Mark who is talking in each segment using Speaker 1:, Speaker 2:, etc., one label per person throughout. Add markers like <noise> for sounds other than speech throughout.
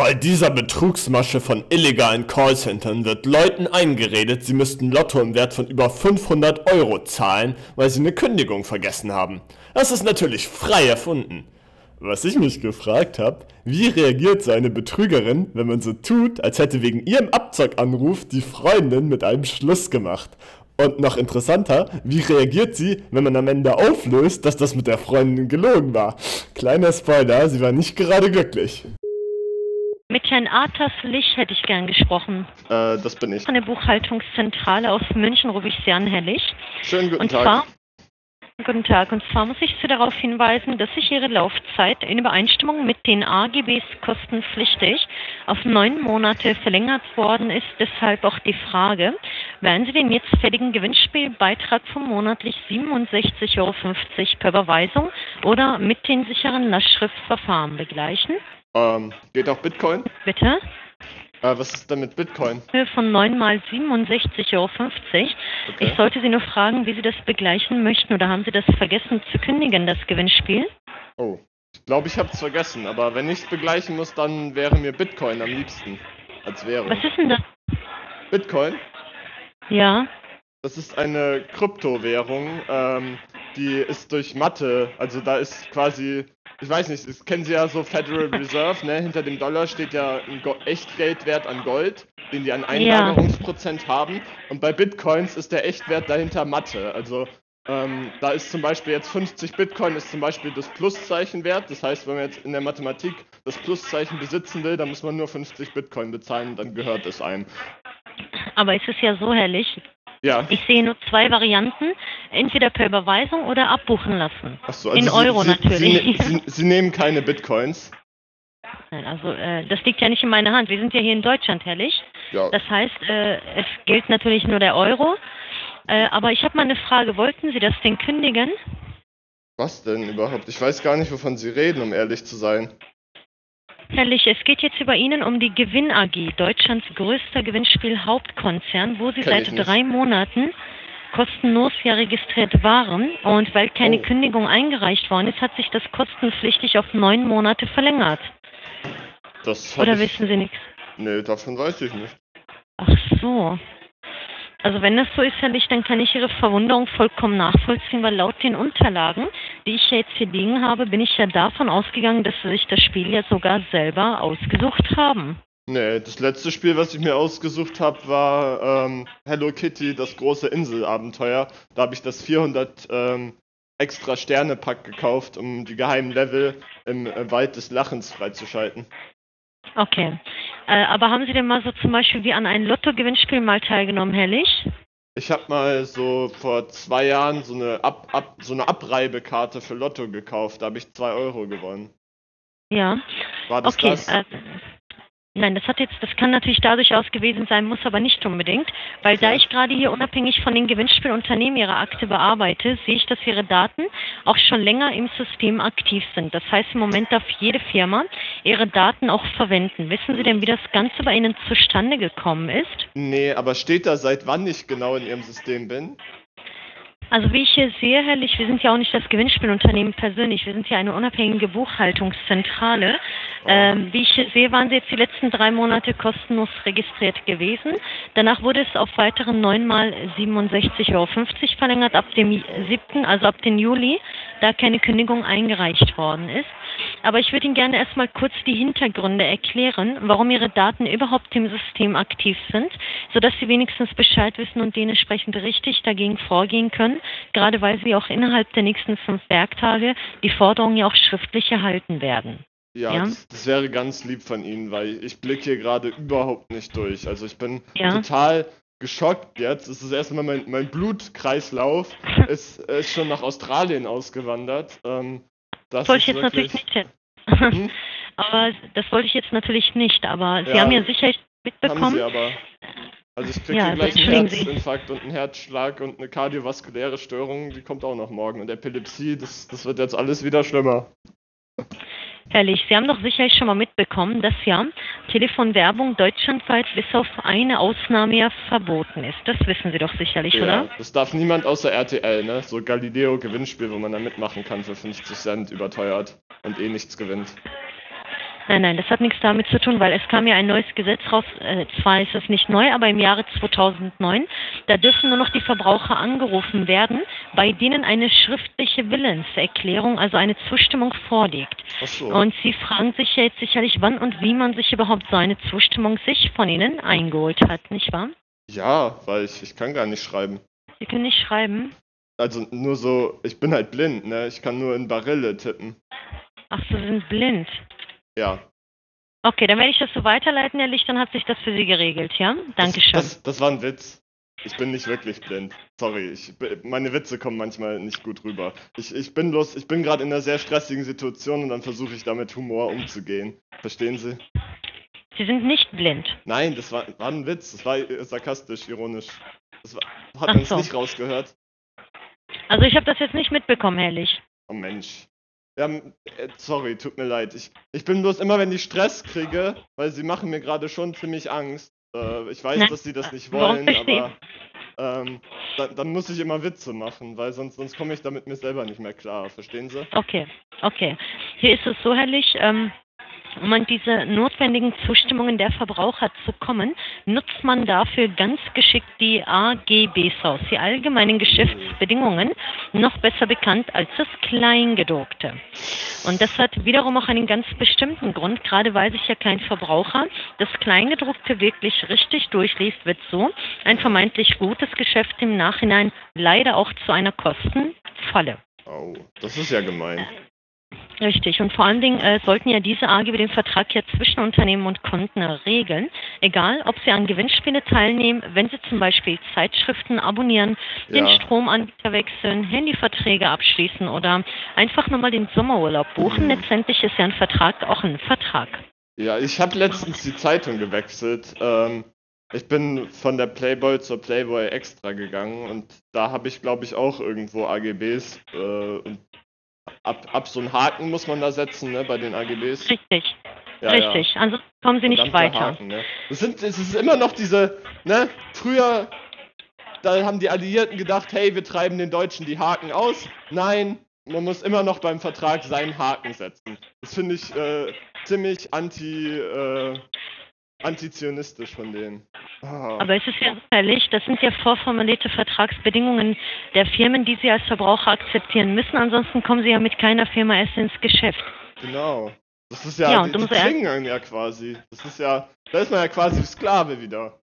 Speaker 1: Bei dieser Betrugsmasche von illegalen Callcentern wird Leuten eingeredet, sie müssten Lotto im Wert von über 500 Euro zahlen, weil sie eine Kündigung vergessen haben. Das ist natürlich frei erfunden. Was ich mich gefragt habe, wie reagiert so eine Betrügerin, wenn man so tut, als hätte wegen ihrem Abzockanruf die Freundin mit einem Schluss gemacht? Und noch interessanter, wie reagiert sie, wenn man am Ende auflöst, dass das mit der Freundin gelogen war? Kleiner Spoiler, sie war nicht gerade glücklich.
Speaker 2: Mit Herrn Arthas Lich hätte ich gern gesprochen.
Speaker 1: Äh, das bin ich.
Speaker 2: Von der Buchhaltungszentrale aus München rufe ich Sie an, Herr Lich.
Speaker 1: Schönen guten
Speaker 2: Und
Speaker 1: Tag.
Speaker 2: zwar, guten Tag. Und zwar muss ich Sie darauf hinweisen, dass sich Ihre Laufzeit in Übereinstimmung mit den AGBs kostenpflichtig auf neun Monate verlängert worden ist. Deshalb auch die Frage, werden Sie den jetzt fälligen Gewinnspielbeitrag von monatlich 67,50 Euro per Überweisung oder mit den sicheren Lastschriftverfahren begleichen?
Speaker 1: Ähm, geht auch Bitcoin?
Speaker 2: Bitte?
Speaker 1: Äh, was ist denn mit Bitcoin?
Speaker 2: Höhe von 9 mal 67,50 Euro. Ich sollte Sie nur fragen, wie Sie das begleichen möchten oder haben Sie das vergessen zu kündigen, das Gewinnspiel?
Speaker 1: Oh, ich glaube, ich habe es vergessen, aber wenn ich es begleichen muss, dann wäre mir Bitcoin am liebsten. Als Währung.
Speaker 2: Was ist denn das?
Speaker 1: Bitcoin?
Speaker 2: Ja,
Speaker 1: Das ist eine Kryptowährung, ähm, die ist durch Mathe, also da ist quasi, ich weiß nicht, das kennen Sie ja so Federal <laughs> Reserve, ne? Hinter dem Dollar steht ja ein Go Echtgeldwert an Gold, den die an Einlagerungsprozent haben. Und bei Bitcoins ist der Echtwert dahinter Mathe. Also ähm, da ist zum Beispiel jetzt 50 Bitcoin ist zum Beispiel das Pluszeichen wert. Das heißt, wenn man jetzt in der Mathematik das Pluszeichen besitzen will, dann muss man nur 50 Bitcoin bezahlen, dann gehört es einem.
Speaker 2: aber es ist ja so herrlich.
Speaker 1: Ja.
Speaker 2: Ich sehe nur zwei Varianten, entweder per Überweisung oder abbuchen lassen.
Speaker 1: Ach so,
Speaker 2: In
Speaker 1: Sie-
Speaker 2: Euro
Speaker 1: Sie,
Speaker 2: natürlich.
Speaker 1: Sie, Sie, Sie nehmen keine Bitcoins.
Speaker 2: Nein, also äh, das liegt ja nicht in meiner Hand. Wir sind ja hier in Deutschland, herrlich.
Speaker 1: Ja.
Speaker 2: Das heißt, äh, es gilt natürlich nur der Euro. Äh, aber ich habe mal eine Frage. Wollten Sie das denn kündigen?
Speaker 1: Was denn überhaupt? Ich weiß gar nicht, wovon Sie reden, um ehrlich zu sein.
Speaker 2: Herrlich, es geht jetzt über Ihnen um die Gewinn AG, Deutschlands größter Gewinnspiel-Hauptkonzern, wo Sie
Speaker 1: ich
Speaker 2: seit drei Monaten kostenlos ja registriert waren. Und weil keine
Speaker 1: Oh.
Speaker 2: Kündigung eingereicht worden ist, hat sich das kostenpflichtig auf neun Monate verlängert.
Speaker 1: Das
Speaker 2: Oder wissen Sie nichts?
Speaker 1: Nee, davon weiß ich nicht.
Speaker 2: Ach so. Also wenn das so ist, Herr Licht, dann kann ich Ihre Verwunderung vollkommen nachvollziehen, weil laut den Unterlagen, die ich ja jetzt hier liegen habe, bin ich ja davon ausgegangen, dass Sie sich das Spiel ja sogar selber ausgesucht haben.
Speaker 1: Nee, das letzte Spiel, was ich mir ausgesucht habe, war ähm, Hello Kitty, das große Inselabenteuer. Da habe ich das 400 ähm, extra Sterne-Pack gekauft, um die geheimen Level im äh, Wald des Lachens freizuschalten.
Speaker 2: Okay. Äh, aber haben Sie denn mal so zum Beispiel wie an einem Lotto-Gewinnspiel mal teilgenommen, Herr Licht?
Speaker 1: Ich habe mal so vor zwei Jahren so eine, Ab Ab so eine Abreibekarte für Lotto gekauft. Da habe ich zwei Euro gewonnen.
Speaker 2: Ja.
Speaker 1: War das
Speaker 2: Okay.
Speaker 1: das?
Speaker 2: Äh, nein, das hat jetzt, das kann natürlich dadurch aus gewesen sein, muss aber nicht unbedingt, weil da ich gerade hier unabhängig von den Gewinnspielunternehmen ihre Akte bearbeite, sehe ich, dass ihre Daten auch schon länger im System aktiv sind. Das heißt, im Moment darf jede Firma ihre Daten auch verwenden. Wissen Sie denn, wie das Ganze bei Ihnen zustande gekommen ist?
Speaker 1: Nee, aber steht da, seit wann ich genau in Ihrem System bin?
Speaker 2: Also wie ich hier sehe, Herr Lich, wir sind ja auch nicht das Gewinnspielunternehmen persönlich, wir sind ja eine unabhängige Buchhaltungszentrale. Ähm, wie ich sehe, waren Sie jetzt die letzten drei Monate kostenlos registriert gewesen. Danach wurde es auf weitere neunmal 67,50 Euro verlängert ab dem 7., also ab dem Juli, da keine Kündigung eingereicht worden ist. Aber ich würde Ihnen gerne erstmal kurz die Hintergründe erklären, warum Ihre Daten überhaupt im System aktiv sind, sodass Sie wenigstens Bescheid wissen und dementsprechend richtig dagegen vorgehen können, gerade weil Sie auch innerhalb der nächsten fünf Werktage die Forderungen ja auch schriftlich erhalten werden.
Speaker 1: Ja,
Speaker 2: Ja.
Speaker 1: Das, das wäre ganz lieb von Ihnen, weil ich blicke hier gerade überhaupt nicht durch. Also ich bin
Speaker 2: Ja.
Speaker 1: total geschockt jetzt. Es ist erstmal mein, mein Blutkreislauf <laughs> ist, ist schon nach Australien ausgewandert. Ähm, das
Speaker 2: wollte ich jetzt natürlich
Speaker 1: wirklich,
Speaker 2: nicht.
Speaker 1: Hm? <laughs>
Speaker 2: aber das wollte ich jetzt natürlich nicht, aber Sie
Speaker 1: Ja.
Speaker 2: haben ja sicherlich
Speaker 1: haben
Speaker 2: mitbekommen.
Speaker 1: Sie aber. Also ich kriege
Speaker 2: Ja,
Speaker 1: hier gleich einen
Speaker 2: entschuldigen Sie.
Speaker 1: Herzinfarkt und einen Herzschlag und eine kardiovaskuläre Störung, die kommt auch noch morgen. Und Epilepsie, das, das wird jetzt alles wieder schlimmer.
Speaker 2: Herrlich. Sie haben doch sicherlich schon mal mitbekommen, dass ja Telefonwerbung deutschlandweit bis auf eine Ausnahme ja verboten ist. Das wissen Sie doch sicherlich,
Speaker 1: Ja,
Speaker 2: oder?
Speaker 1: das darf niemand außer RTL, ne? So Galileo-Gewinnspiel, wo man da mitmachen kann für 50 Cent überteuert und eh nichts gewinnt.
Speaker 2: Nein, nein, das hat nichts damit zu tun, weil es kam ja ein neues Gesetz raus. Äh, zwar ist es nicht neu, aber im Jahre 2009, da dürfen nur noch die Verbraucher angerufen werden, bei denen eine schriftliche Willenserklärung, also eine Zustimmung vorliegt.
Speaker 1: Ach so.
Speaker 2: Und Sie fragen sich ja jetzt sicherlich, wann und wie man sich überhaupt so eine Zustimmung sich von Ihnen eingeholt hat, nicht wahr?
Speaker 1: Ja, weil ich, ich kann gar nicht schreiben.
Speaker 2: Sie können nicht schreiben.
Speaker 1: Also nur so, ich bin halt blind, ne? Ich kann nur in Barille tippen.
Speaker 2: Ach, Sie sind blind.
Speaker 1: Ja.
Speaker 2: Okay, dann werde ich das so weiterleiten, Herr Licht, dann hat sich das für Sie geregelt, ja? Dankeschön.
Speaker 1: Das, das, das war ein Witz. Ich bin nicht wirklich blind. Sorry, ich, meine Witze kommen manchmal nicht gut rüber. Ich, ich bin bloß, ich bin gerade in einer sehr stressigen Situation und dann versuche ich da mit Humor umzugehen. Verstehen Sie?
Speaker 2: Sie sind nicht blind.
Speaker 1: Nein, das war, war ein Witz. Das war äh, sarkastisch, ironisch. Das war, hat man es
Speaker 2: so.
Speaker 1: nicht rausgehört?
Speaker 2: Also ich habe das jetzt nicht mitbekommen, Herr Licht.
Speaker 1: Oh Mensch. Ja, m- äh, sorry, tut mir leid. Ich, ich bin bloß immer, wenn ich Stress kriege, weil sie machen mir gerade schon ziemlich Angst. Äh, ich weiß,
Speaker 2: Nein,
Speaker 1: dass sie das nicht
Speaker 2: warum
Speaker 1: wollen, aber ähm, dann, dann muss ich immer Witze machen, weil sonst, sonst komme ich da mit mir selber nicht mehr klar. Verstehen Sie?
Speaker 2: Okay, okay. Hier ist es so, Herr Licht, ähm, um an diese notwendigen Zustimmungen der Verbraucher zu kommen, nutzt man dafür ganz geschickt die AGBs aus, die allgemeinen Geschäftsbedingungen, noch besser bekannt als das Kleingedruckte. Und das hat wiederum auch einen ganz bestimmten Grund, gerade weil sich ja kein Verbraucher das Kleingedruckte wirklich richtig durchliest, wird so ein vermeintlich gutes Geschäft im Nachhinein leider auch zu einer Kostenfalle.
Speaker 1: Oh, das ist ja gemein.
Speaker 2: Richtig. Und vor allen Dingen äh, sollten ja diese AGB den Vertrag ja zwischen Unternehmen und Kunden regeln. Egal, ob sie an Gewinnspiele teilnehmen, wenn sie zum Beispiel Zeitschriften abonnieren, den
Speaker 1: Ja.
Speaker 2: Stromanbieter wechseln, Handyverträge abschließen oder einfach nur mal den Sommerurlaub buchen.
Speaker 1: Mhm.
Speaker 2: Letztendlich ist ja ein Vertrag auch ein Vertrag.
Speaker 1: Ja, ich habe letztens die Zeitung gewechselt. Ähm, ich bin von der Playboy zur Playboy Extra gegangen und da habe ich, glaube ich, auch irgendwo AGBs. Äh, und ab, ab so einen Haken muss man da setzen, ne, bei den AGBs.
Speaker 2: Richtig.
Speaker 1: Ja,
Speaker 2: Richtig. Ansonsten kommen sie nicht weiter.
Speaker 1: Haken, ne? Es sind, es ist immer noch diese, ne, früher, da haben die Alliierten gedacht, hey, wir treiben den Deutschen die Haken aus. Nein, man muss immer noch beim Vertrag seinen Haken setzen. Das finde ich äh, ziemlich anti, äh, antizionistisch von denen. Ah.
Speaker 2: Aber es ist ja sicherlich, das sind ja vorformulierte Vertragsbedingungen der Firmen, die Sie als Verbraucher akzeptieren müssen. Ansonsten kommen Sie ja mit keiner Firma erst ins Geschäft.
Speaker 1: Genau. Das ist ja,
Speaker 2: Ja,
Speaker 1: die, die zwingen ja quasi. Das ist ja, da ist man ja quasi Sklave wieder.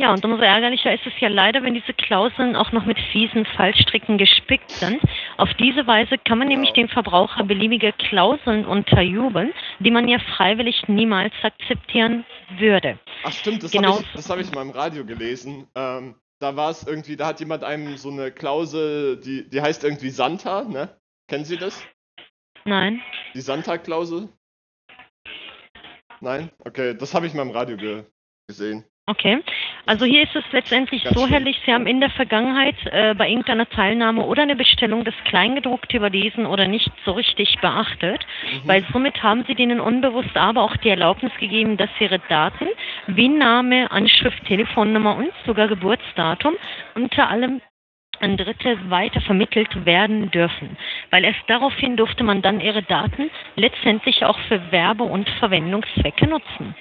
Speaker 2: Ja, und umso ärgerlicher ist es ja leider, wenn diese Klauseln auch noch mit fiesen Fallstricken gespickt sind. Auf diese Weise kann man nämlich dem Verbraucher beliebige Klauseln unterjubeln, die man ja freiwillig niemals akzeptieren würde.
Speaker 1: Ach stimmt, das
Speaker 2: Genau.
Speaker 1: habe ich, das hab ich mal im Radio gelesen. Ähm, da war es irgendwie, da hat jemand einem so eine Klausel, die, die heißt irgendwie Santa, ne? Kennen Sie das?
Speaker 2: Nein?
Speaker 1: Die Santa-Klausel? Nein? Okay, das habe ich mal im Radio ge gesehen.
Speaker 2: Okay. Also hier ist es letztendlich
Speaker 1: Ganz
Speaker 2: so. Herr Lich, Sie haben in der Vergangenheit äh, bei irgendeiner Teilnahme oder eine Bestellung das Kleingedruckte überlesen oder nicht so richtig beachtet,
Speaker 1: Mhm.
Speaker 2: weil somit haben Sie denen unbewusst aber auch die Erlaubnis gegeben, dass Ihre Daten wie Name, Anschrift, Telefonnummer und sogar Geburtsdatum unter allem an Dritte weiter vermittelt werden dürfen. Weil erst daraufhin durfte man dann ihre Daten letztendlich auch für Werbe- und Verwendungszwecke nutzen.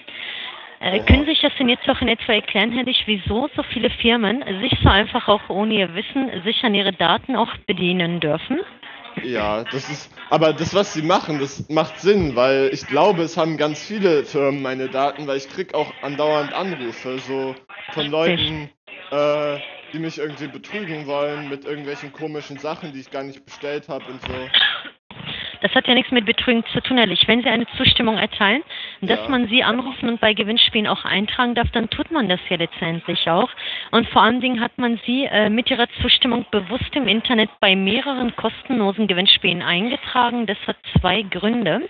Speaker 2: Äh, können Sie sich das denn jetzt auch in etwa erklären, Herr Lich, wieso so viele Firmen sich so einfach auch ohne ihr Wissen sich an ihre Daten auch bedienen dürfen?
Speaker 1: Ja, das ist, aber das, was sie machen, das macht Sinn, weil ich glaube, es haben ganz viele Firmen meine Daten, weil ich krieg auch andauernd Anrufe, so von Leuten, äh, die mich irgendwie betrügen wollen mit irgendwelchen komischen Sachen, die ich gar nicht bestellt habe und so.
Speaker 2: Das hat ja nichts mit Betrügen zu tun, Herr Lich. Wenn Sie eine Zustimmung erteilen, dass
Speaker 1: Ja.
Speaker 2: man Sie anrufen und bei Gewinnspielen auch eintragen darf, dann tut man das ja letztendlich auch. Und vor allen Dingen hat man Sie äh, mit Ihrer Zustimmung bewusst im Internet bei mehreren kostenlosen Gewinnspielen eingetragen. Das hat zwei Gründe.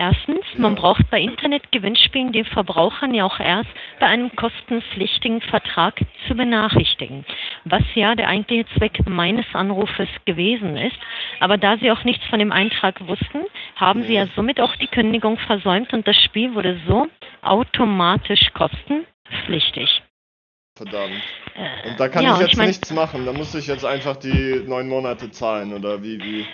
Speaker 2: Erstens, man braucht bei Internetgewinnspielen den Verbrauchern ja auch erst bei einem kostenpflichtigen Vertrag zu benachrichtigen, was ja der eigentliche Zweck meines Anrufes gewesen ist. Aber da Sie auch nichts von dem Eintrag wussten, haben Sie ja somit auch die Kündigung versäumt und das Spiel wurde so automatisch kostenpflichtig.
Speaker 1: Verdammt.
Speaker 2: Äh,
Speaker 1: Und da kann
Speaker 2: ja,
Speaker 1: ich jetzt
Speaker 2: mein-
Speaker 1: nichts machen, da muss ich jetzt einfach die neun Monate zahlen oder wie, wie.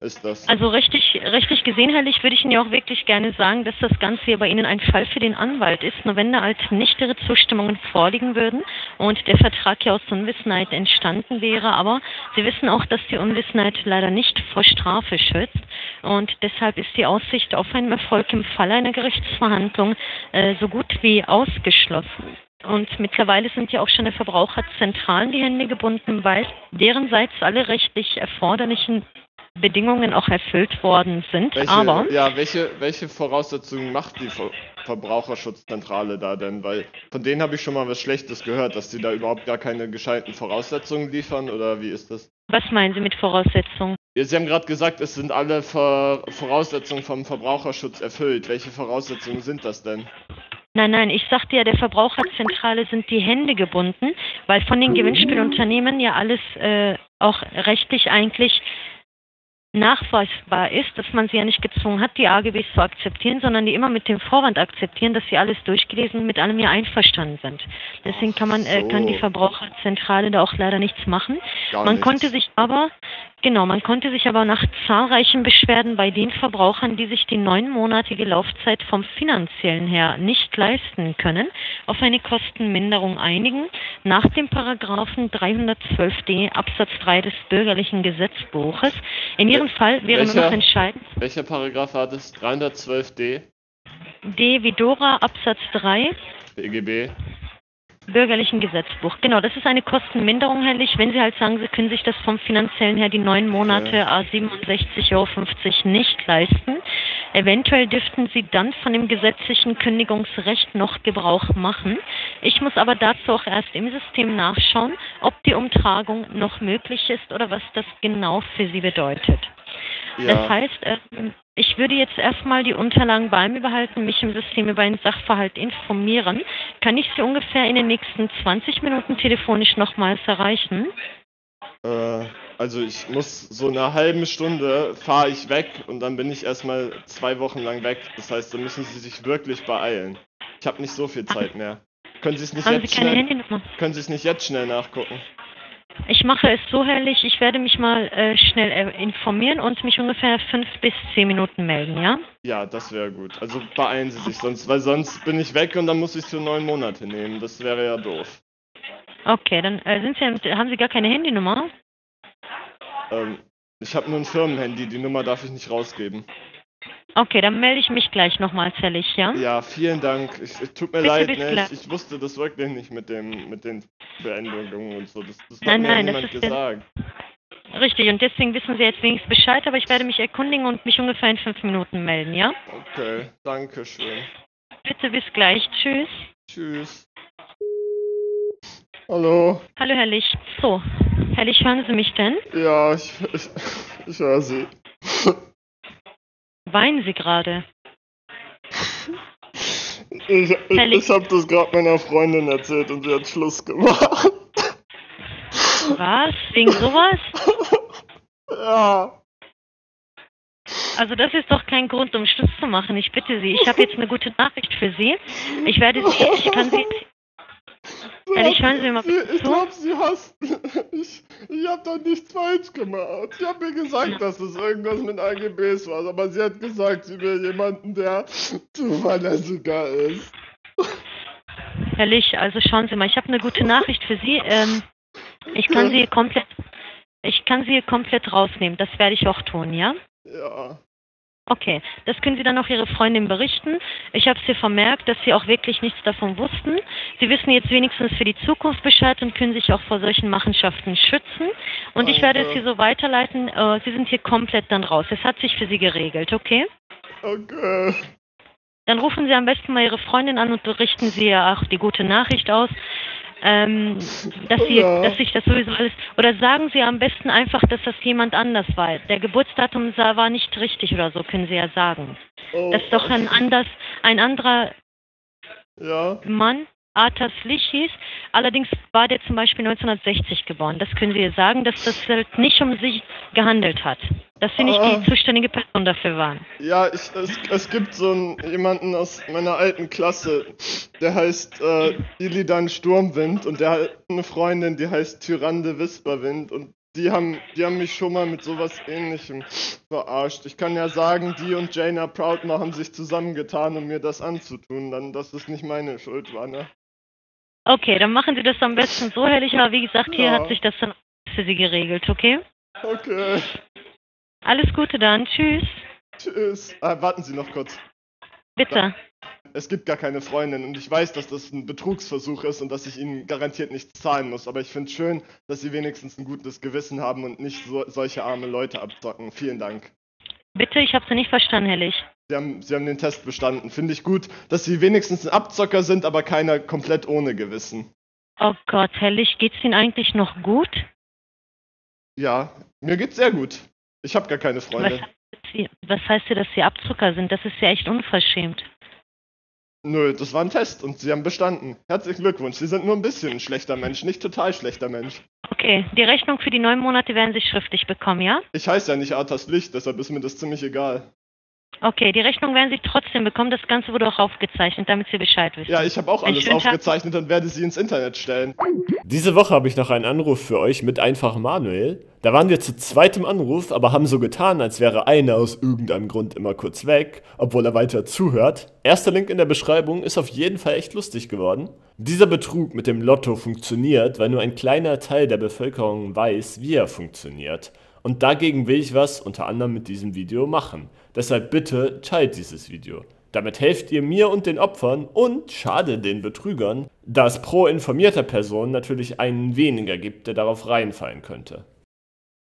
Speaker 1: Ist das?
Speaker 2: Also richtig, richtig gesehen, Herr Lich, würde ich Ihnen ja auch wirklich gerne sagen, dass das Ganze hier bei Ihnen ein Fall für den Anwalt ist, nur wenn da halt nicht Ihre Zustimmungen vorliegen würden und der Vertrag ja aus Unwissenheit entstanden wäre. Aber Sie wissen auch, dass die Unwissenheit leider nicht vor Strafe schützt und deshalb ist die Aussicht auf einen Erfolg im Fall einer Gerichtsverhandlung äh, so gut wie ausgeschlossen. Und mittlerweile sind ja auch schon der Verbraucherzentralen die Hände gebunden, weil derenseits alle rechtlich erforderlichen Bedingungen auch erfüllt worden sind.
Speaker 1: Welche,
Speaker 2: aber
Speaker 1: ja, welche, welche Voraussetzungen macht die Ver Verbraucherschutzzentrale da denn? Weil von denen habe ich schon mal was Schlechtes gehört, dass die da überhaupt gar keine gescheiten Voraussetzungen liefern oder wie ist das?
Speaker 2: was meinen Sie mit Voraussetzungen?
Speaker 1: Ja, Sie haben gerade gesagt, es sind alle Ver Voraussetzungen vom Verbraucherschutz erfüllt. Welche Voraussetzungen sind das denn?
Speaker 2: Nein, nein, ich sagte ja, der Verbraucherzentrale sind die Hände gebunden, weil von den Gewinnspielunternehmen ja alles äh, auch rechtlich eigentlich nachweisbar ist, dass man sie ja nicht gezwungen hat, die AGBs zu akzeptieren, sondern die immer mit dem Vorwand akzeptieren, dass sie alles durchgelesen und mit allem ja einverstanden sind. Deswegen kann man äh, kann die Verbraucherzentrale da auch leider nichts machen.
Speaker 1: Gar
Speaker 2: man
Speaker 1: nichts.
Speaker 2: konnte sich aber genau, man konnte sich aber nach zahlreichen Beschwerden bei den Verbrauchern, die sich die neunmonatige Laufzeit vom finanziellen her nicht leisten können, auf eine Kostenminderung einigen nach dem Paragraphen 312d Absatz 3 des bürgerlichen Gesetzbuches. In Ihrem Fall wäre nur noch
Speaker 1: Welcher?
Speaker 2: entscheidend
Speaker 1: Welcher Paragraph war das? 312d
Speaker 2: D wie Dora Absatz 3
Speaker 1: BGB?
Speaker 2: Bürgerlichen Gesetzbuch. Genau, das ist eine Kostenminderung, Herr Lich, wenn Sie halt sagen, Sie können sich das vom finanziellen her die neun Monate a 67,50 Euro nicht leisten. Eventuell dürften Sie dann von dem gesetzlichen Kündigungsrecht noch Gebrauch machen. Ich muss aber dazu auch erst im System nachschauen, ob die Umtragung noch möglich ist oder was das genau für Sie bedeutet. Das
Speaker 1: Ja.
Speaker 2: heißt, ähm, ich würde jetzt erstmal die Unterlagen bei mir behalten, mich im System über den Sachverhalt informieren. Kann ich Sie ungefähr in den nächsten 20 Minuten telefonisch nochmals erreichen?
Speaker 1: Äh, also ich muss so eine halbe Stunde fahre ich weg und dann bin ich erstmal zwei Wochen lang weg. Das heißt, da müssen Sie sich wirklich beeilen. Ich habe nicht so viel Zeit mehr. Können Sie es nicht
Speaker 2: Haben Sie
Speaker 1: jetzt
Speaker 2: keine
Speaker 1: schnell,
Speaker 2: Handynummer?
Speaker 1: können Sie es nicht jetzt schnell nachgucken?
Speaker 2: Ich mache es so herrlich, ich werde mich mal äh, schnell äh, informieren und mich ungefähr fünf bis zehn Minuten melden, ja?
Speaker 1: Ja, das wäre gut. Also beeilen Sie sich sonst, weil sonst bin ich weg und dann muss ich es für neun Monate nehmen. Das wäre ja doof.
Speaker 2: Okay, dann äh, sind Sie, haben Sie gar keine Handynummer?
Speaker 1: Ähm, ich habe nur ein Firmenhandy, die Nummer darf ich nicht rausgeben.
Speaker 2: Okay, dann melde ich mich gleich nochmals, herrlich, ja?
Speaker 1: Ja, vielen Dank. Ich, es tut mir
Speaker 2: Bitte,
Speaker 1: leid, ne? ich, ich wusste das wirklich nicht mit dem mit den Beendungen und so. Das, das hat
Speaker 2: Nein,
Speaker 1: mir
Speaker 2: nein, das
Speaker 1: niemand
Speaker 2: der-
Speaker 1: gesagt.
Speaker 2: Richtig, und deswegen wissen Sie jetzt wenigstens Bescheid, aber ich werde mich erkundigen und mich ungefähr in fünf Minuten melden, ja?
Speaker 1: Okay, danke schön.
Speaker 2: Bitte bis gleich. Tschüss.
Speaker 1: Tschüss. Hallo.
Speaker 2: Hallo, Herr Lich. So, Herr Lich, hören Sie mich denn?
Speaker 1: Ja, ich, ich, ich höre Sie.
Speaker 2: Weinen Sie gerade?
Speaker 1: Ich, ich, ich habe das gerade meiner Freundin erzählt und sie hat Schluss gemacht.
Speaker 2: Was? Wegen sowas? <laughs>
Speaker 1: Ja.
Speaker 2: Also das ist doch kein Grund, um Schluss zu machen. Ich bitte Sie. Ich habe jetzt eine gute Nachricht für Sie. Ich werde Sie, ich kann Sie, <laughs> Ehrlich, hören Sie mal
Speaker 1: Sie, ich
Speaker 2: zu.
Speaker 1: glaube, sie hasst. Ich, ich habe doch nichts falsch gemacht. Sie hat mir gesagt, dass es irgendwas mit AGBs war, aber sie hat gesagt, sie will jemanden, der zuverlässiger ist.
Speaker 2: Herr Lich, also schauen Sie mal, ich habe eine gute Nachricht für Sie. Ähm, ich kann Sie komplett, ich kann Sie komplett rausnehmen. Das werde ich auch tun, ja?
Speaker 1: Ja.
Speaker 2: Okay, das können Sie dann auch Ihre Freundin berichten. Ich habe es hier vermerkt, dass Sie auch wirklich nichts davon wussten. Sie wissen jetzt wenigstens für die Zukunft Bescheid und können sich auch vor solchen Machenschaften schützen. Und ich werde es hier so weiterleiten. Äh, Sie sind hier komplett dann raus. Es hat sich für Sie geregelt, okay?
Speaker 1: Okay.
Speaker 2: Dann rufen Sie am besten mal Ihre Freundin an und berichten Sie ihr auch die gute Nachricht aus, ähm, dass, Sie,
Speaker 1: Ja.
Speaker 2: dass sich das sowieso alles. Oder sagen Sie am besten einfach, dass das jemand anders war. Der Geburtsdatum sah- war nicht richtig oder so, können Sie ja sagen.
Speaker 1: Oh,
Speaker 2: Das ist doch ein anders, ein anderer
Speaker 1: Ja.
Speaker 2: Mann, Arthas Lich hieß. Allerdings war der zum Beispiel 1960 geboren. Das können Sie ihr sagen, dass das halt nicht um sich gehandelt hat. Dass Sie nicht
Speaker 1: Ah.
Speaker 2: die zuständige Person dafür waren.
Speaker 1: Ja, ich, es, es gibt so einen, jemanden aus meiner alten Klasse, der heißt äh, Illidan Sturmwind und der hat eine Freundin, die heißt Tyrande Wisperwind und
Speaker 3: die haben, die haben mich schon mal mit sowas ähnlichem verarscht. Ich kann ja sagen, die und Jaina Proudmore haben sich zusammengetan, um mir das anzutun, dann, dass es nicht meine Schuld war, ne?
Speaker 2: Okay, dann machen Sie das am besten so, Herr Licher. Wie gesagt, hier
Speaker 3: Ja.
Speaker 2: hat sich das dann für Sie geregelt, okay?
Speaker 3: Okay,
Speaker 2: Alles Gute dann. Tschüss.
Speaker 3: tschüss. Ah, warten Sie noch kurz.
Speaker 2: Bitte.
Speaker 3: Es gibt gar keine Freundin und ich weiß, dass das ein Betrugsversuch ist und dass ich Ihnen garantiert nichts zahlen muss, aber ich finde es schön, dass Sie wenigstens ein gutes Gewissen haben und nicht so, solche arme Leute abzocken. Vielen Dank.
Speaker 2: Bitte, ich habe Sie nicht verstanden, Herr Lich.
Speaker 3: Sie haben, Sie haben den Test bestanden. Finde ich gut, dass Sie wenigstens ein Abzocker sind, aber keiner komplett ohne Gewissen.
Speaker 2: Oh Gott, Herr Lich, geht's Ihnen eigentlich noch gut?
Speaker 3: Ja, mir geht's sehr gut. Ich habe gar keine
Speaker 2: Was,
Speaker 3: Freunde.
Speaker 2: Sie, was heißt hier, dass Sie Abzucker sind? Das ist ja echt unverschämt.
Speaker 3: Nö, das war ein Test und Sie haben bestanden. Herzlichen Glückwunsch. Sie sind nur ein bisschen ein schlechter Mensch, nicht total schlechter Mensch.
Speaker 2: Okay, die Rechnung für die neun Monate werden Sie schriftlich bekommen, ja?
Speaker 3: Ich heiße ja nicht Arthas Licht, deshalb ist mir das ziemlich egal.
Speaker 2: Okay, die Rechnung werden Sie trotzdem bekommen. Das Ganze wurde auch aufgezeichnet, damit Sie Bescheid wissen.
Speaker 3: Ja, ich habe auch
Speaker 2: Einen
Speaker 3: alles aufgezeichnet und werde sie ins Internet stellen.
Speaker 1: Diese Woche habe ich noch einen Anruf für euch mit einfach Manuel. Da waren wir zu zweitem Anruf, aber haben so getan, als wäre einer aus irgendeinem Grund immer kurz weg, obwohl er weiter zuhört. Erster Link in der Beschreibung ist auf jeden Fall echt lustig geworden. Dieser Betrug mit dem Lotto funktioniert, weil nur ein kleiner Teil der Bevölkerung weiß, wie er funktioniert. Und dagegen will ich was unter anderem mit diesem Video machen. Deshalb bitte teilt dieses Video. Damit helft ihr mir und den Opfern und schade den Betrügern, da es pro informierter Person natürlich einen weniger gibt, der darauf reinfallen könnte.